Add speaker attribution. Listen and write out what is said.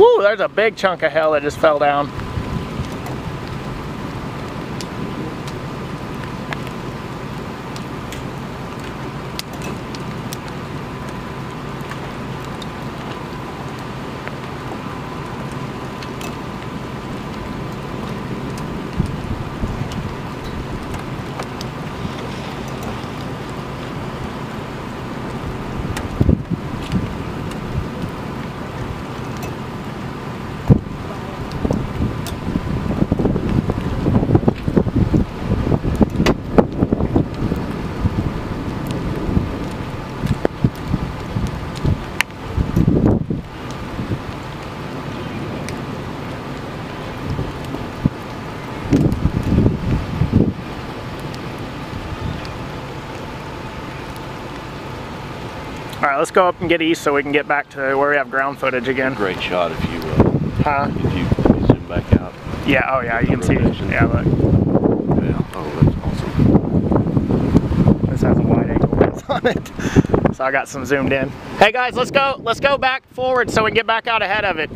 Speaker 1: Woo, there's a big chunk of hail that just fell down. All right, let's go up and get east so we can get back to where we have ground footage again.
Speaker 2: Great shot if you uh,
Speaker 1: Huh?
Speaker 2: if you zoom back out.
Speaker 1: Yeah, oh yeah, you can see.
Speaker 2: Rotation.
Speaker 1: Yeah, look.
Speaker 2: Yeah. Oh, that's awesome.
Speaker 1: This has a wide angle lens on it. So I got some zoomed in. Hey guys, let's go, let's go back forward so we can get back out ahead of it.